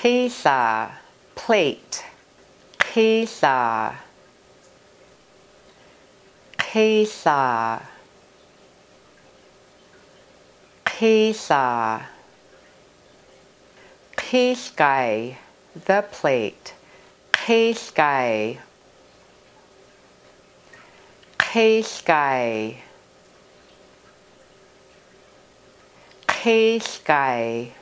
Pizza plate. Pizza. Pizza. Pizza. Qiskai, the plate. Qiskai. Qiskai. Qiskai.